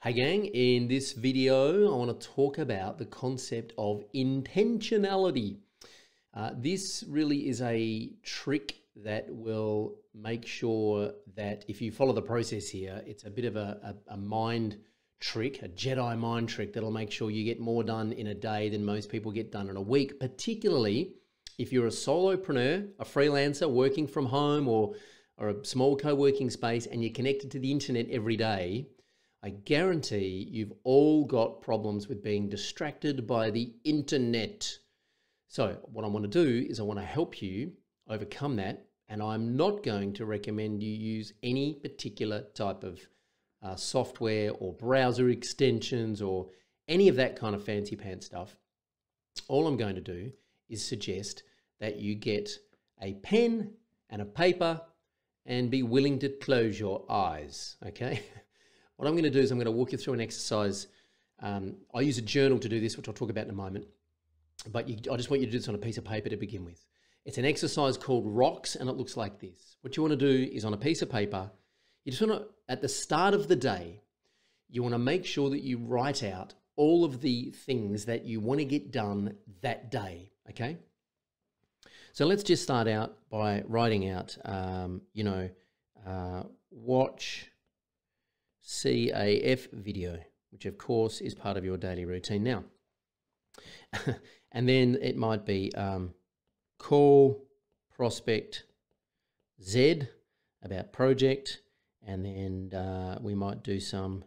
Hey gang, in this video I want to talk about the concept of intentionality. Uh, this really is a trick that will make sure that if you follow the process here, it's a bit of a, a, a mind trick, a Jedi mind trick that'll make sure you get more done in a day than most people get done in a week, particularly if you're a solopreneur, a freelancer working from home or, or a small co-working space and you're connected to the internet every day I guarantee you've all got problems with being distracted by the internet. So, what I want to do is I want to help you overcome that. And I'm not going to recommend you use any particular type of uh, software or browser extensions or any of that kind of fancy pants stuff. All I'm going to do is suggest that you get a pen and a paper and be willing to close your eyes, okay? What I'm going to do is I'm going to walk you through an exercise. Um, I use a journal to do this, which I'll talk about in a moment. But you, I just want you to do this on a piece of paper to begin with. It's an exercise called rocks, and it looks like this. What you want to do is on a piece of paper, you just want to, at the start of the day, you want to make sure that you write out all of the things that you want to get done that day, okay? So let's just start out by writing out, um, you know, uh, watch CAF video, which of course is part of your daily routine now. and then it might be um, call prospect Z about project, and then uh, we might do some,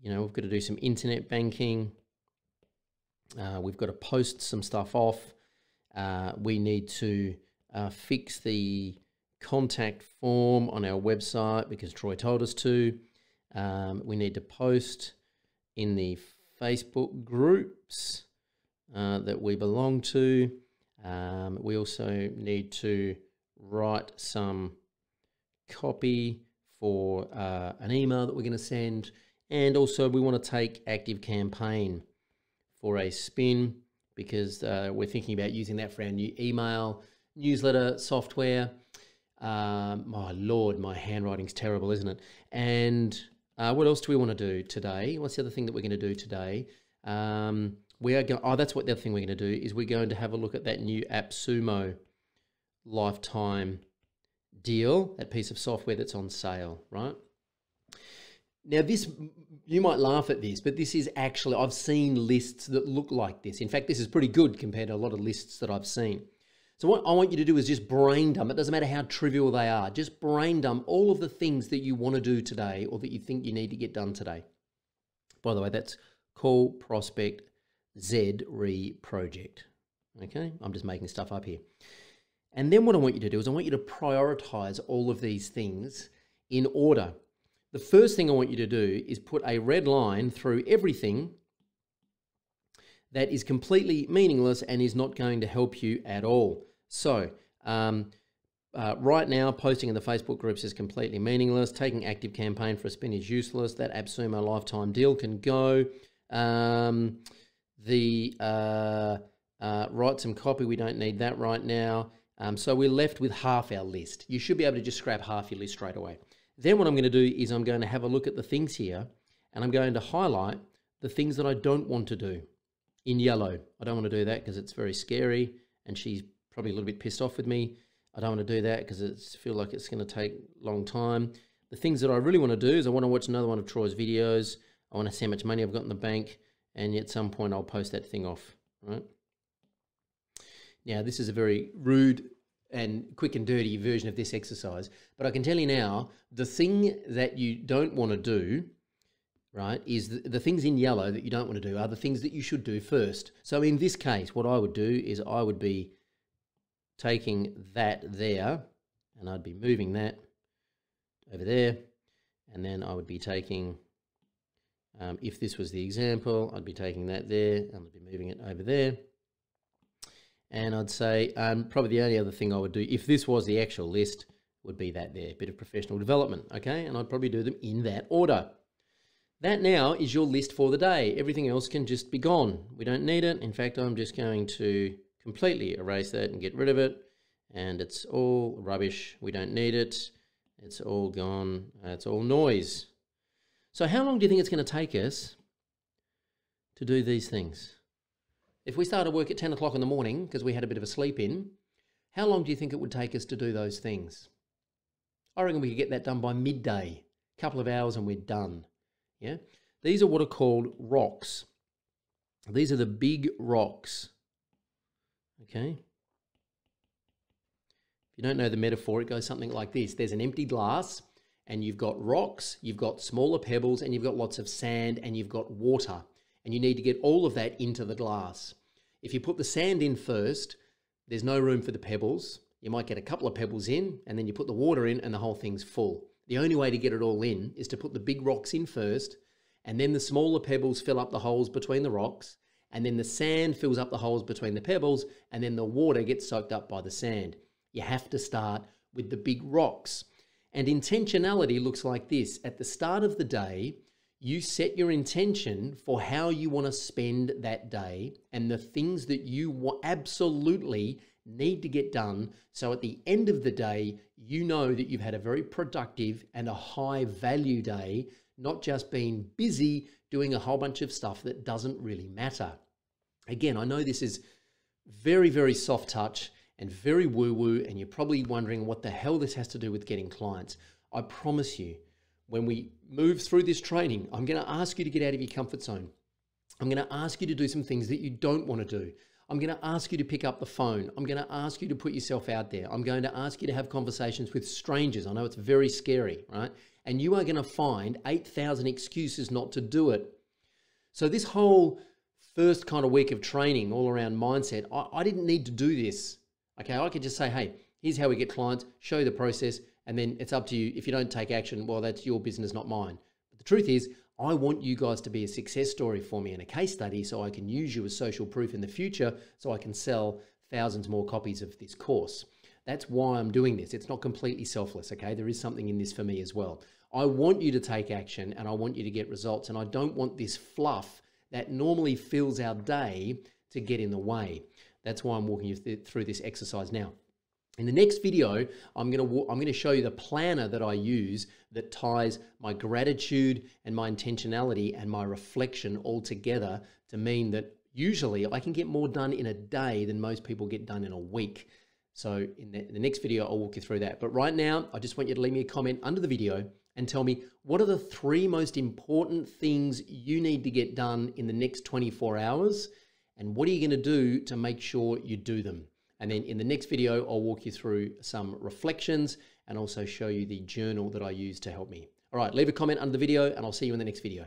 you know, we've got to do some internet banking. Uh, we've got to post some stuff off. Uh, we need to uh, fix the contact form on our website because Troy told us to. Um, we need to post in the Facebook groups uh, that we belong to. Um, we also need to write some copy for uh, an email that we're going to send. And also, we want to take ActiveCampaign for a spin because uh, we're thinking about using that for our new email newsletter software. Um, my lord, my handwriting's terrible, isn't it? And uh, what else do we want to do today? What's the other thing that we're going to do today? Um, we are going. Oh, that's what the other thing we're going to do is we're going to have a look at that new AppSumo lifetime deal, that piece of software that's on sale, right? Now, this you might laugh at this, but this is actually I've seen lists that look like this. In fact, this is pretty good compared to a lot of lists that I've seen. So what I want you to do is just brain dump. It doesn't matter how trivial they are. Just brain dump all of the things that you want to do today or that you think you need to get done today. By the way, that's Call Prospect Z Re Project. Okay, I'm just making stuff up here. And then what I want you to do is I want you to prioritize all of these things in order. The first thing I want you to do is put a red line through everything that is completely meaningless and is not going to help you at all. So, um, uh, right now, posting in the Facebook groups is completely meaningless. Taking ActiveCampaign for a spin is useless. That AppSumo lifetime deal can go. Um, the uh, uh, write some copy, we don't need that right now. Um, so we're left with half our list. You should be able to just scrap half your list straight away. Then what I'm going to do is I'm going to have a look at the things here and I'm going to highlight the things that I don't want to do in yellow. I don't want to do that because it's very scary and she's probably a little bit pissed off with me. I don't want to do that because I feel like it's going to take a long time. The things that I really want to do is I want to watch another one of Troy's videos. I want to see how much money I've got in the bank and at some point I'll post that thing off, right? Now, this is a very rude and quick and dirty version of this exercise, but I can tell you now, the thing that you don't want to do right, is the, the, things in yellow that you don't want to do are the things that you should do first. So in this case, what I would do is I would be taking that there, and I'd be moving that over there, and then I would be taking, um, if this was the example, I'd be taking that there, and I'd be moving it over there. And I'd say um, probably the only other thing I would do, if this was the actual list, would be that there, a bit of professional development, okay? And I'd probably do them in that order. That now is your list for the day. Everything else can just be gone. We don't need it. In fact, I'm just going to completely erase that and get rid of it. And it's all rubbish. We don't need it. It's all gone. Uh, it's all noise. So how long do you think it's going to take us to do these things? If we started work at 10 o'clock in the morning because we had a bit of a sleep in, how long do you think it would take us to do those things? I reckon we could get that done by midday, a couple of hours and we're done. Yeah. These are what are called rocks. These are the big rocks. Okay. If you don't know the metaphor, it goes something like this. There's an empty glass and you've got rocks, you've got smaller pebbles, and you've got lots of sand, and you've got water. And you need to get all of that into the glass. If you put the sand in first, there's no room for the pebbles. You might get a couple of pebbles in, and then you put the water in, and the whole thing's full. The only way to get it all in is to put the big rocks in first, and then the smaller pebbles fill up the holes between the rocks, and then the sand fills up the holes between the pebbles, and then the water gets soaked up by the sand. You have to start with the big rocks. And intentionality looks like this. At the start of the day, you set your intention for how you want to spend that day and the things that you absolutely need to get done. So at the end of the day, you know that you've had a very productive and a high value day, not just being busy doing a whole bunch of stuff that doesn't really matter. Again, I know this is very, very soft touch and very woo woo, and you're probably wondering what the hell this has to do with getting clients. I promise you, when we move through this training, I'm going to ask you to get out of your comfort zone. I'm going to ask you to do some things that you don't want to do. I'm going to ask you to pick up the phone. I'm going to ask you to put yourself out there. I'm going to ask you to have conversations with strangers. I know it's very scary, right? And you are going to find 8,000 excuses not to do it. So, this whole first kind of week of training all around mindset, I, I didn't need to do this. Okay, I could just say, hey, here's how we get clients, show the process, and then it's up to you. If you don't take action, well, that's your business, not mine. But the truth is, I want you guys to be a success story for me and a case study so I can use you as social proof in the future so I can sell thousands more copies of this course. That's why I'm doing this. It's not completely selfless, okay? There is something in this for me as well. I want you to take action and I want you to get results, and I don't want this fluff that normally fills our day to get in the way. That's why I'm walking you th through this exercise now. In the next video, I'm going to I'm going to show you the planner that I use that ties my gratitude and my intentionality and my reflection all together to mean that usually I can get more done in a day than most people get done in a week. So in the, in the next video, I'll walk you through that. But right now, I just want you to leave me a comment under the video and tell me what are the three most important things you need to get done in the next 24 hours and what are you going to do to make sure you do them. And then in the next video, I'll walk you through some reflections and also show you the journal that I use to help me. All right, leave a comment under the video and I'll see you in the next video.